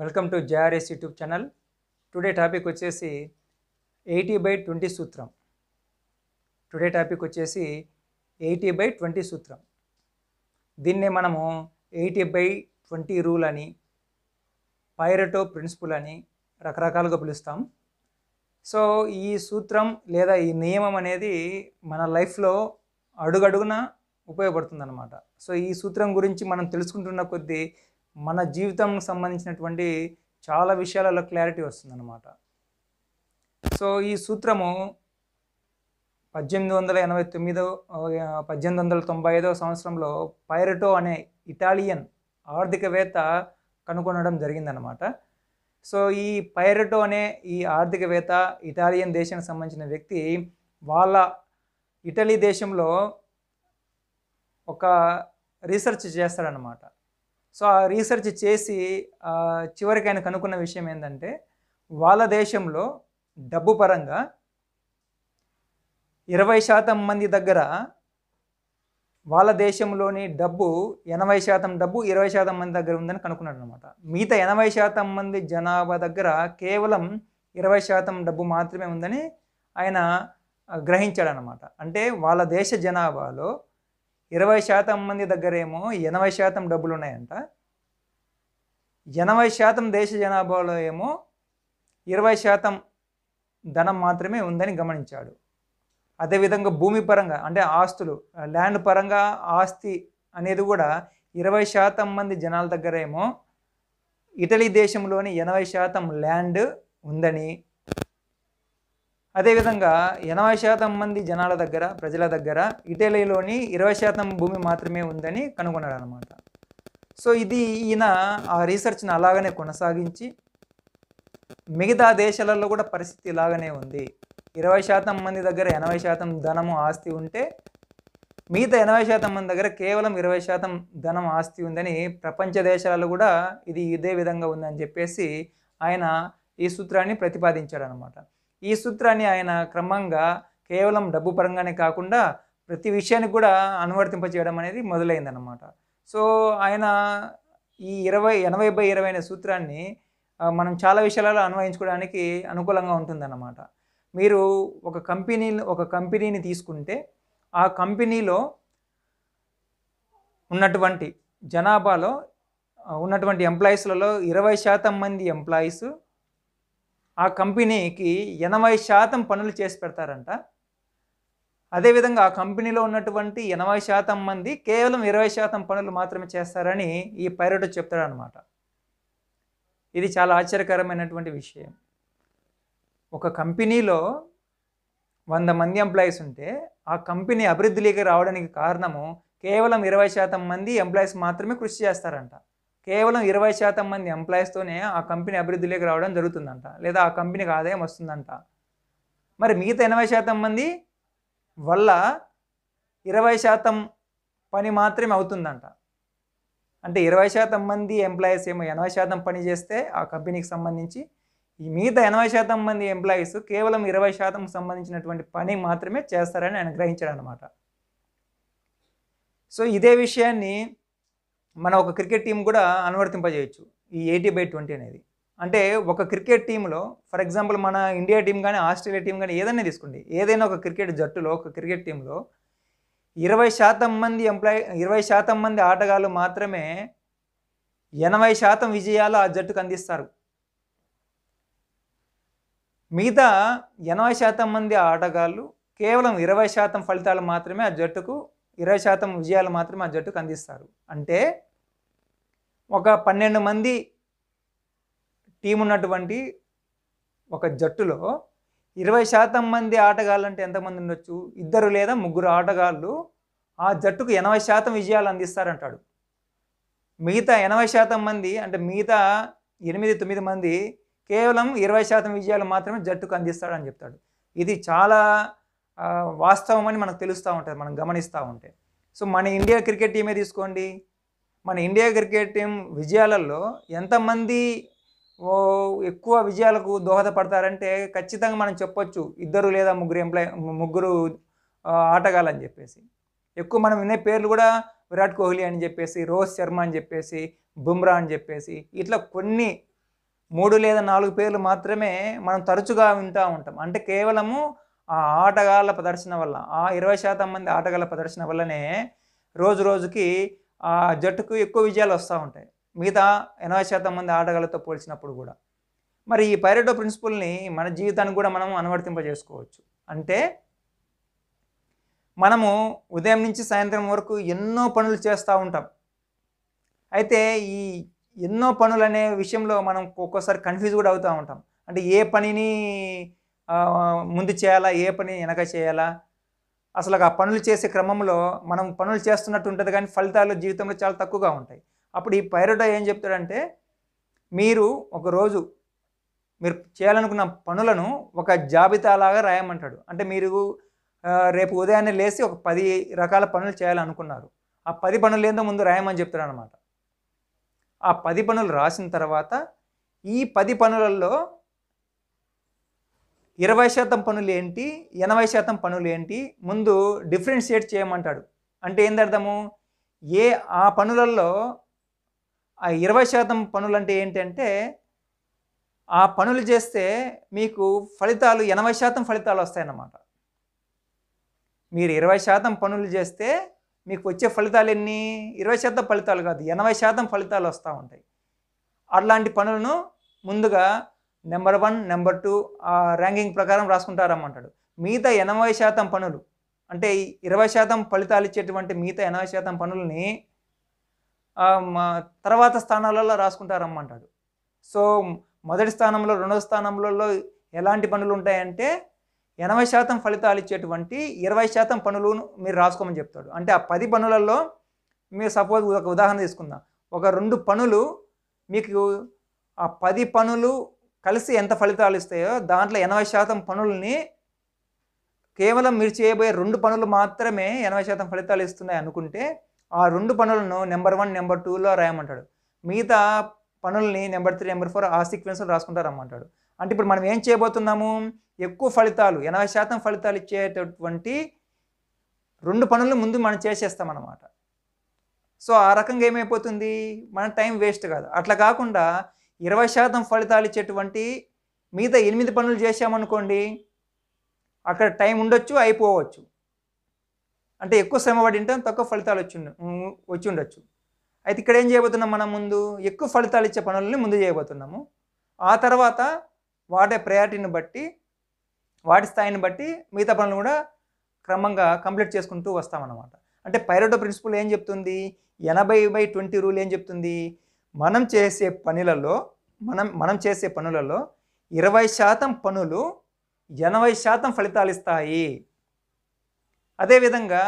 Welcome to JRS YouTube channel. Today topic వచ్చేసి eighty by twenty సూత్రం. Today topic వచ్చేసి eighty by twenty సూత్రం. దీన్నే మనము ఎయిటీ బై ట్వంటీ రూల్ అని పైరటో ప్రిన్సిపల్ అని రకరకాలుగా పిలుస్తాం. సో ఈ సూత్రం లేదా ఈ నియమం అనేది మన లైఫ్లో అడుగడుగున ఉపయోగపడుతుందన్నమాట. సో ఈ సూత్రం గురించి మనం తెలుసుకుంటున్న కొద్దీ మన జీవితం సంబంధించినటువంటి చాలా విషయాలలో క్లారిటీ వస్తుందన్నమాట. సో ఈ సూత్రము పద్దెనిమిది వందల ఎనభై తొమ్మిదో పద్దెనిమిది వందల తొంభై ఐదవ సంవత్సరంలో పైరటో అనే ఇటాలియన్ ఆర్థికవేత్త కనుగొనడం జరిగిందనమాట సో ఈ పైరటో అనే ఈ ఆర్థికవేత్త ఇటాలియన్ దేశానికి సంబంధించిన వ్యక్తి వాళ్ళ ఇటలీ దేశంలో ఒక రీసెర్చ్ చేస్తాడనమాట సో ఆ రీసెర్చ్ చేసి చివరికి ఆయన కనుక్కున్న విషయం ఏంటంటే వాళ్ళ దేశంలో డబ్బు పరంగా ఇరవై శాతం మంది దగ్గర వాళ్ళ దేశంలోని డబ్బు ఎనభై శాతం డబ్బు ఇరవై శాతం మంది దగ్గర ఉందని కనుక్కున్నాడు అనమాట మిగతా ఎనభై శాతం మంది జనాభా దగ్గర కేవలం ఇరవై శాతం డబ్బు మాత్రమే ఉందని ఆయన గ్రహించాడనమాట అంటే వాళ్ళ దేశ జనాభాలో ఇరవై శాతం మంది దగ్గరేమో ఎనభై శాతం డబ్బులు ఉన్నాయంట ఎనభై శాతం దేశ జనాభాలో ఏమో ఇరవై శాతం ధనం మాత్రమే ఉందని గమనించాడు. అదేవిధంగా భూమి పరంగా అంటే ఆస్తులు ల్యాండ్ పరంగా ఆస్తి అనేది కూడా ఇరవై శాతం మంది జనాల దగ్గరేమో ఇటలీ దేశంలోని ఎనభై శాతం ల్యాండ్ ఉందని అదేవిధంగా ఎనభై శాతం మంది జనాల దగ్గర ప్రజల దగ్గర ఇటలీలోని ఇరవై శాతం భూమి మాత్రమే ఉందని కనుగొన్నాడు అనమాట సో ఇది ఈయన ఆ రీసెర్చ్ని అలాగనే కొనసాగించి మిగతా దేశాలలో కూడా పరిస్థితి ఇలాగనే ఉంది. ఇరవై శాతం మంది దగ్గర ఎనభై శాతం ధనము ఆస్తి ఉంటే మిగతా ఎనభై శాతం మంది దగ్గర కేవలం ఇరవై శాతం ధనం ఆస్తి ఉందని ప్రపంచ దేశాలలో కూడా ఇది ఇదే విధంగా ఉందని చెప్పేసి ఆయన ఈ సూత్రాన్ని ప్రతిపాదించాడు అనమాట ఈ సూత్రాన్ని ఆయన క్రమంగా కేవలం డబ్బు పరంగానే కాకుండా ప్రతి విషయానికి కూడా అనువర్తింపచేయడం అనేది మొదలైందనమాట సో ఆయన ఈ ఇరవై ఎనభై బై ఇరవై అనే సూత్రాన్ని మనం చాలా విషయాలలో అన్వయించుకోవడానికి అనుకూలంగా ఉంటుందన్నమాట. మీరు ఒక కంపెనీ ఒక కంపెనీని తీసుకుంటే ఆ కంపెనీలో ఉన్నటువంటి జనాభాలో ఉన్నటువంటి ఎంప్లాయీస్లలో ఇరవై శాతం మంది ఎంప్లాయీస్ ఆ కంపెనీకి ఎనభై శాతం పనులు చేసి పెడతారంట. అదేవిధంగా ఆ కంపెనీలో ఉన్నటువంటి ఎనభై శాతం మంది కేవలం ఇరవై శాతం పనులు మాత్రమే చేస్తారని ఈ పైరట్ చెప్తాడనమాట ఇది చాలా ఆశ్చర్యకరమైనటువంటి విషయం. ఒక కంపెనీలో వంద మంది ఎంప్లాయీస్ ఉంటే ఆ కంపెనీ అభివృద్ధిలోకి రావడానికి కారణము కేవలం ఇరవై శాతం మంది ఎంప్లాయీస్ మాత్రమే కృషి చేస్తారంట. కేవలం ఇరవై శాతం మంది ఎంప్లాయీస్తోనే ఆ కంపెనీ అభివృద్ధిలోకి రావడం జరుగుతుందంట. లేదా ఆ కంపెనీకి ఆదాయం వస్తుందంట. మరి మిగతా ఎనభై శాతం మంది వల్ల ఇరవై శాతం పని మాత్రమే అవుతుందంట. అంటే ఇరవై శాతం మంది ఎంప్లాయీస్ ఏమో ఎనభై శాతం పని చేస్తే ఆ కంపెనీకి సంబంధించి ఈ మిగతా ఎనభై శాతం మంది ఎంప్లాయీస్ కేవలం ఇరవై శాతం సంబంధించినటువంటి పని మాత్రమే చేస్తారని ఆయన గ్రహించాడు అనమాట సో ఇదే విషయాన్ని మన ఒక క్రికెట్ టీం కూడా అనువర్తింపజేయచ్చు ఈ ఎయిటీ బై ట్వంటీ అనేది. అంటే ఒక క్రికెట్ టీంలో ఫర్ ఎగ్జాంపుల్ మన ఇండియా టీం కానీ ఆస్ట్రేలియా టీం కానీ ఏదైనా తీసుకోండి. ఏదైనా ఒక క్రికెట్ జట్టులో ఒక క్రికెట్ టీంలో ఇరవై శాతం మంది ఎంప్లాయ్ ఇరవై శాతం మంది ఆటగాళ్ళు మాత్రమే ఎనభై శాతం విజయాలు ఆ జట్టుకు అందిస్తారు. మిగతా ఎనభై శాతం మంది ఆటగాళ్ళు కేవలం ఇరవై శాతం ఫలితాలు మాత్రమే ఆ జట్టుకు ఇరవై శాతం విజయాలు మాత్రమే ఆ జట్టుకు అందిస్తారు. అంటే ఒక పన్నెండు మంది టీం ఉన్నటువంటి ఒక జట్టులో ఇరవై శాతం మంది ఆటగాళ్ళు అంటే ఎంతమంది ఉండొచ్చు? ఇద్దరు లేదా ముగ్గురు ఆటగాళ్ళు ఆ జట్టుకు ఎనభై శాతం విజయాలు అందిస్తారంటాడు. మిగతా ఎనభై శాతం మంది అంటే మిగతా ఎనిమిది తొమ్మిది మంది కేవలం ఇరవై శాతం విజయాలు మాత్రమే జట్టుకు అందిస్తాడని చెప్తాడు. ఇది చాలా వాస్తవం అని మనకు తెలుస్తూ ఉంటుంది. మనం గమనిస్తూ ఉంటే. సో మన ఇండియా క్రికెట్ టీమే తీసుకోండి. మన ఇండియా క్రికెట్ టీం విజయాలలో ఎంతమంది ఓ ఎక్కువ విజయాలకు దోహదపడతారంటే ఖచ్చితంగా మనం చెప్పొచ్చు ఇద్దరు లేదా ముగ్గురు ఎంప్లాయ్ ముగ్గురు ఆటగాళ్ళని చెప్పేసి. ఎక్కువ మనం వినే పేర్లు కూడా విరాట్ కోహ్లీ అని చెప్పేసి రోహిత్ శర్మ అని చెప్పేసి బుమ్రా అని చెప్పేసి ఇట్లా కొన్ని మూడు లేదా నాలుగు పేర్లు మాత్రమే మనం తరచుగా వింటూ ఉంటాం. అంటే కేవలము ఆ ఆటగాళ్ళ ప్రదర్శన వల్ల ఆ ఇరవై శాతం మంది ఆటగాళ్ళ ప్రదర్శన వల్లనే రోజు రోజుకి ఆ జట్టుకు ఎక్కువ విజయాలు వస్తూ ఉంటాయి. మిగతా ఎనభై శాతం మంది ఆటగాళ్ళతో పోల్చినప్పుడు కూడా. మరి ఈ పైరెటో ప్రిన్సిపల్ని మన జీవితానికి కూడా మనం అనువర్తింపజేసుకోవచ్చు. అంటే మనము ఉదయం నుంచి సాయంత్రం వరకు ఎన్నో పనులు చేస్తూ ఉంటాం. అయితే ఈ ఎన్నో పనులు అనే విషయంలో మనం ఒక్కోసారి కన్ఫ్యూజ్ కూడా అవుతూ ఉంటాం. అంటే ఏ పనిని ముందు చేయాలా ఏ పని వెనక చేయాలా అసలు ఆ పనులు చేసే క్రమంలో మనం పనులు చేస్తున్నట్టు ఉంటుంది కానీ ఫలితాలు జీవితంలో చాలా తక్కువగా ఉంటాయి. అప్పుడు ఈ పైరటో ఏం చెప్తాడంటే మీరు ఒకరోజు మీరు చేయాలనుకున్న పనులను ఒక జాబితాలాగా రాయమంటాడు. అంటే మీరు రేపు ఉదయాన్నే లేచి ఒక పది రకాల పనులు చేయాలనుకున్నారు. ఆ పది పనులు ఏందో ముందు రాయమని చెప్తాడు అనమాట ఆ పది పనులు రాసిన తర్వాత ఈ పది పనులలో ఇరవై శాతం పనులు ఏంటి? ఎనభై శాతం పనులు ఏంటి? ముందు డిఫరెన్షియేట్ చేయమంటాడు. అంటే ఏంది అర్థము? ఏ ఆ పనులలో ఆ ఇరవై శాతం పనులు అంటే ఏంటంటే ఆ పనులు చేస్తే మీకు ఫలితాలు ఎనభై శాతం ఫలితాలు వస్తాయన్నమాట. మీరు ఇరవై శాతం పనులు చేస్తే మీకు వచ్చే ఫలితాలు ఎన్ని? ఇరవై శాతం ఫలితాలు కాదు ఎనభై శాతం ఫలితాలు వస్తూ ఉంటాయి. అలాంటి పనులను ముందుగా నెంబర్ వన్ నెంబర్ టూ ఆ ర్యాంకింగ్ ప్రకారం రాసుకుంటారమ్మంటాడు. మిగతా ఎనభై శాతం పనులు అంటే ఇరవై శాతం ఫలితాలు ఇచ్చేటువంటి మిగతా ఎనభై శాతం పనులని మా తర్వాత స్థానాలలో రాసుకుంటారమ్మంటాడు. సో మొదటి స్థానంలో రెండవ స్థానంలో ఎలాంటి పనులు ఉంటాయంటే ఎనభై శాతం ఫలితాలు ఇచ్చేటువంటి ఇరవై శాతం పనులు మీరు రాసుకోమని చెప్తాడు. అంటే ఆ పది పనులలో మీరు సపోజ్ ఒక ఉదాహరణ తీసుకుందాం. ఒక రెండు పనులు మీకు ఆ పది పనులు కలిసి ఎంత ఫలితాలు ఇస్తాయో దాంట్లో ఎనభై శాతం పనుల్ని కేవలం మీరు చేయబోయే రెండు పనులు మాత్రమే ఎనభై శాతం ఫలితాలు ఇస్తున్నాయి అనుకుంటే ఆ రెండు పనులను నెంబర్ వన్ నెంబర్ టూలో రాయమంటాడు. మిగతా పనుల్ని నెంబర్ త్రీ నెంబర్ ఫోర్ ఆ సీక్వెన్స్లో రాసుకుంటారమ్మంటాడు. అంటే ఇప్పుడు మనం ఏం చేయబోతున్నాము? ఎక్కువ ఫలితాలు ఎనభై శాతం ఫలితాలు ఇచ్చేటటువంటి రెండు పనులు ముందు మనం చేసేస్తామన్నమాట. సో ఆ రకంగా ఏమైపోతుంది? మన టైం వేస్ట్ కాదు. అట్లా కాకుండా ఇరవై శాతం ఫలితాలు ఇచ్చేటువంటి మిగతా ఎనిమిది పనులు చేసామనుకోండి అక్కడ టైం ఉండొచ్చు అయిపోవచ్చు. అంటే ఎక్కువ శ్రమ పడింటే తక్కువ ఫలితాలు వచ్చి వచ్చి ఉండొచ్చు. అయితే ఇక్కడ ఏం చేయబోతున్నాం మనం ముందు? ఎక్కువ ఫలితాలు ఇచ్చే పనులని ముందు చేయబోతున్నాము. ఆ తర్వాత వాటి ప్రయారిటీని బట్టి వాటి స్థాయిని బట్టి మిగతా పనులు కూడా క్రమంగా కంప్లీట్ చేసుకుంటూ వస్తామన్నమాట. అంటే పైరటో ప్రిన్సిపల్ ఏం చెప్తుంది? ఎనభై బై ట్వంటీ రూల్ ఏం చెప్తుంది? మనం చేసే పనులలో మనం మనం చేసే పనులలో ఇరవై శాతం పనులు ఎనభై శాతం ఫలితాలు ఇస్తాయి. అదేవిధంగా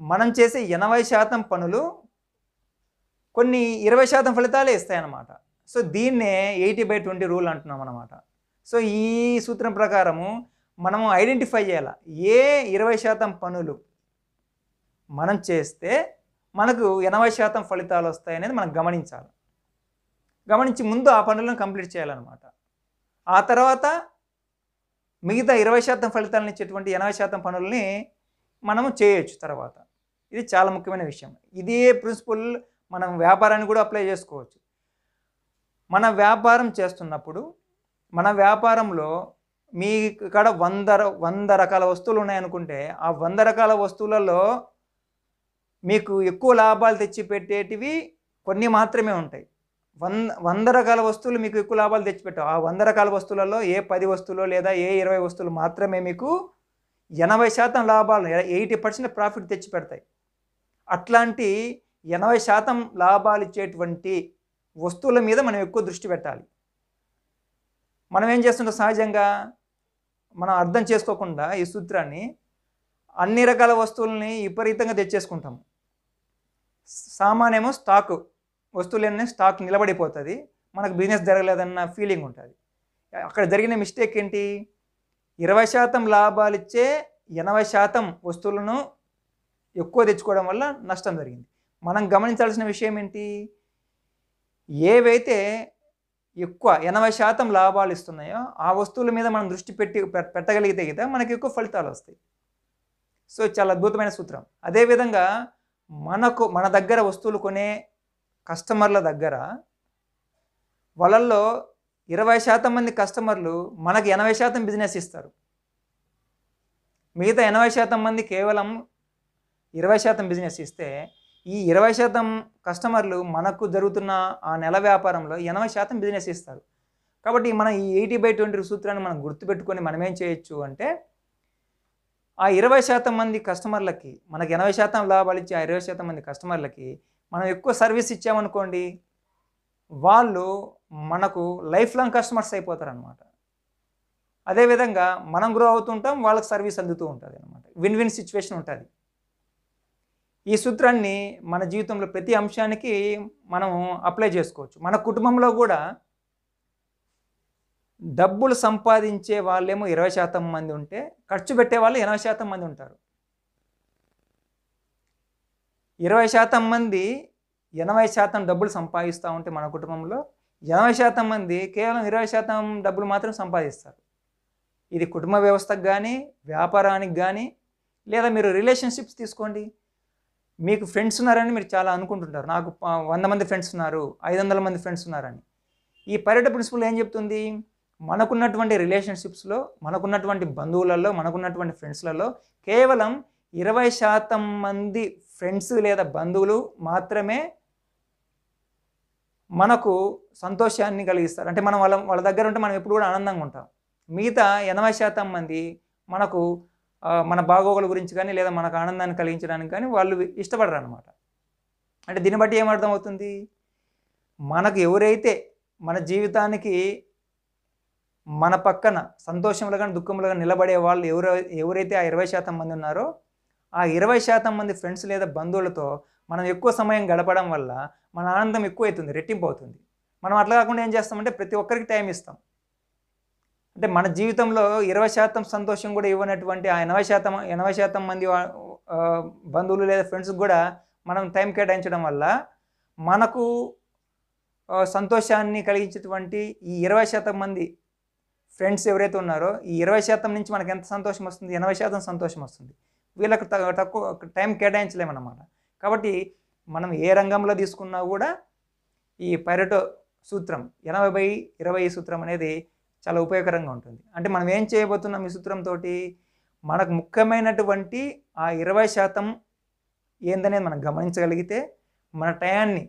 మనం చేసే ఎనభై శాతం పనులు కొన్ని ఇరవై శాతం ఫలితాలే ఇస్తాయన్నమాట. సో దీన్నే ఎయిటీ బై ట్వంటీ రూల్ అంటున్నాం అనమాట సో ఈ సూత్రం ప్రకారము మనము ఐడెంటిఫై చేయాలి? ఏ ఇరవై శాతం పనులు మనం చేస్తే మనకు ఎనభై శాతం ఫలితాలు వస్తాయనేది మనం గమనించాలి. గమనించి ముందు ఆ పనులను కంప్లీట్ చేయాలన్నమాట. ఆ తర్వాత మిగతా ఇరవై శాతం ఫలితాలను ఇచ్చేటువంటి ఎనభై శాతం పనుల్ని మనము చేయొచ్చు తర్వాత. ఇది చాలా ముఖ్యమైన విషయం. ఇదే ప్రిన్సిపల్ మనం వ్యాపారాన్ని కూడా అప్లై చేసుకోవచ్చు. మన వ్యాపారం చేస్తున్నప్పుడు మన వ్యాపారంలో మీ కాడ వంద వంద రకాల వస్తువులు ఉన్నాయనుకుంటే ఆ వంద రకాల వస్తువులలో మీకు ఎక్కువ లాభాలు తెచ్చిపెట్టేటివి కొన్ని మాత్రమే ఉంటాయి. వంద వంద రకాల వస్తువులు మీకు ఎక్కువ లాభాలు తెచ్చిపెట్టావు. ఆ వంద రకాల వస్తువులలో ఏ పది వస్తువులు లేదా ఏ ఇరవై వస్తువులు మాత్రమే మీకు ఎనభై శాతం లాభాలు ఎయిటీ పర్సెంట్ ప్రాఫిట్ తెచ్చి పెడతాయి అట్లాంటి ఎనభై శాతం లాభాలు ఇచ్చేటువంటి వస్తువుల మీద మనం ఎక్కువ దృష్టి పెట్టాలి. మనం ఏం చేస్తుంటాం? సహజంగా మనం అర్థం చేసుకోకుండా ఈ సూత్రాన్ని అన్ని రకాల వస్తువుల్ని విపరీతంగా తెచ్చేసుకుంటాము సామానేమో స్టాక్ వస్తువులన్నీ స్టాక్ నిలబడిపోతుంది. మనకు బిజినెస్ జరగలేదన్న ఫీలింగ్ ఉంటుంది. అక్కడ జరిగిన మిస్టేక్ ఏంటి? ఇరవై శాతం లాభాలు ఇచ్చే ఎనభై శాతం వస్తువులను ఎక్కువ తెచ్చుకోవడం వల్ల నష్టం జరిగింది. మనం గమనించాల్సిన విషయం ఏంటి? ఏవైతే ఎక్కువ ఎనభై శాతం లాభాలు ఇస్తున్నాయో ఆ వస్తువుల మీద మనం దృష్టి పెట్టి పె- పెట్టగలిగితే కదా మనకి ఎక్కువ ఫలితాలు వస్తాయి. సో చాలా అద్భుతమైన సూత్రం. అదేవిధంగా మనకు మన దగ్గర వస్తువులు కొనే కస్టమర్ల దగ్గర వాళ్ళల్లో ఇరవై శాతం మంది కస్టమర్లు మనకి ఎనభై శాతం బిజినెస్ ఇస్తారు. మిగతా ఎనభై శాతం మంది కేవలం ఇరవై శాతం బిజినెస్ ఇస్తే ఈ ఇరవై శాతం కస్టమర్లు మనకు జరుగుతున్న ఆ నెల వ్యాపారంలో ఎనభై శాతం బిజినెస్ ఇస్తారు. కాబట్టి మనం ఈ ఎయిటీ బై ట్వంటీ సూత్రాన్ని మనం గుర్తుపెట్టుకొని మనం ఏం చేయొచ్చు అంటే ఆ ఇరవై శాతం మంది కస్టమర్లకి మనకి ఎనభై శాతం లాభాలు ఇచ్చి ఆ ఇరవై శాతం మంది కస్టమర్లకి మనం ఎక్కువ సర్వీస్ ఇచ్చామనుకోండి వాళ్ళు మనకు లైఫ్ లాంగ్ కస్టమర్స్ అయిపోతారు అనమాట అదేవిధంగా మనం గ్రో అవుతుంటాం వాళ్ళకి సర్వీస్ అందుతూ ఉంటుంది అనమాట విన్ విన్ సిచ్యువేషన్ ఉంటుంది. ఈ సూత్రాన్ని మన జీవితంలో ప్రతి అంశానికి మనం అప్లై చేసుకోవచ్చు. మన కుటుంబంలో కూడా డబ్బులు సంపాదించే వాళ్ళేమో ఇరవై శాతం మంది ఉంటే ఖర్చు పెట్టే వాళ్ళు ఎనభై శాతం మంది ఉంటారు. ఇరవై శాతం మంది ఎనభై శాతం డబ్బులు సంపాదిస్తూ ఉంటే మన కుటుంబంలో ఎనభై శాతం మంది కేవలం ఇరవై శాతం డబ్బులు మాత్రం సంపాదిస్తారు. ఇది కుటుంబ వ్యవస్థకు కానీ వ్యాపారానికి కానీ లేదా మీరు రిలేషన్షిప్స్ తీసుకోండి. మీకు ఫ్రెండ్స్ ఉన్నారని మీరు చాలా అనుకుంటుంటారు. నాకు వంద మంది ఫ్రెండ్స్ ఉన్నారు ఐదు వందల మంది ఫ్రెండ్స్ ఉన్నారని. ఈ పర్యట ప్రిన్సిపల్ ఏం చెప్తుంది? మనకున్నటువంటి రిలేషన్షిప్స్లో మనకున్నటువంటి బంధువులలో మనకున్నటువంటి ఫ్రెండ్స్లలో కేవలం ఇరవై శాతం మంది ఫ్రెండ్స్ లేదా బంధువులు మాత్రమే మనకు సంతోషాన్ని కలిగిస్తారు. అంటే మనం వాళ్ళ వాళ్ళ దగ్గర ఉంటే మనం ఎప్పుడు కూడా ఆనందంగా ఉంటాం. మిగతా ఎనభై శాతం మంది మనకు మన బాగోగుల గురించి కానీ లేదా మనకు ఆనందాన్ని కలిగించడానికి కానీ వాళ్ళు ఇష్టపడరు అనమాట అంటే దీన్ని బట్టి ఏమర్థం అవుతుంది మనకు ఎవరైతే మన జీవితానికి మన పక్కన సంతోషంలో కానీ దుఃఖంలో కానీ నిలబడే వాళ్ళు ఎవరు ఎవరైతే ఆ ఇరవై శాతం మంది ఉన్నారో ఆ ఇరవై శాతం మంది ఫ్రెండ్స్ లేదా బంధువులతో మనం ఎక్కువ సమయం గడపడం వల్ల మన ఆనందం ఎక్కువ అవుతుంది రెట్టింపు అవుతుంది. మనం అట్లా కాకుండా ఏం చేస్తామంటే ప్రతి ఒక్కరికి టైం ఇస్తాం. అంటే మన జీవితంలో ఇరవై శాతం సంతోషం కూడా ఇవ్వనటువంటి ఆ ఎనభై శాతం ఎనభై శాతం మంది బంధువులు లేదా ఫ్రెండ్స్కి కూడా మనం టైం కేటాయించడం వల్ల మనకు సంతోషాన్ని కలిగించేటువంటి ఈ ఇరవై శాతం మంది ఫ్రెండ్స్ ఎవరైతే ఉన్నారో ఈ ఇరవై శాతం నుంచి మనకి ఎంత సంతోషం వస్తుంది? ఎనభై శాతం సంతోషం వస్తుంది. వీళ్ళకి త- తక్కువ టైం కేటాయించలేమన్నమాట. కాబట్టి మనం ఏ రంగంలో తీసుకున్నా కూడా ఈ పైరటో సూత్రం ఎనభై బై ఇరవై సూత్రం అనేది చాలా ఉపయోగకరంగా ఉంటుంది. అంటే మనం ఏం చేయబోతున్నాం ఈ సూత్రంతో మనకు ముఖ్యమైనటువంటి ఆ ఇరవై శాతం ఏందనేది మనం గమనించగలిగితే మన టయాన్ని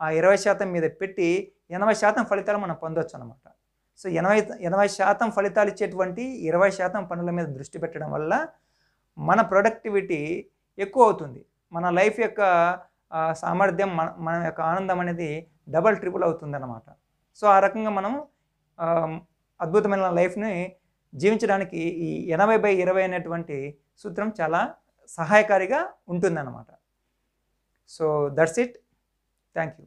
ఆ ఇరవై శాతం మీద పెట్టి ఎనభై శాతం ఫలితాలు మనం పొందొచ్చు అనమాట సో ఎనభై ఎనభై శాతం ఫలితాలు ఇచ్చేటువంటి ఇరవై శాతం పనుల మీద దృష్టి పెట్టడం వల్ల మన ప్రొడక్టివిటీ ఎక్కువ అవుతుంది. మన లైఫ్ యొక్క సామర్థ్యం మన మన యొక్క ఆనందం అనేది డబల్ ట్రిపుల్ అవుతుందన్నమాట. సో ఆ రకంగా మనం అద్భుతమైన లైఫ్ని జీవించడానికి ఈ ఎనభై బై ఇరవై అనేటువంటి సూత్రం చాలా సహాయకారిగా ఉంటుందన్నమాట. So that's it. Thank you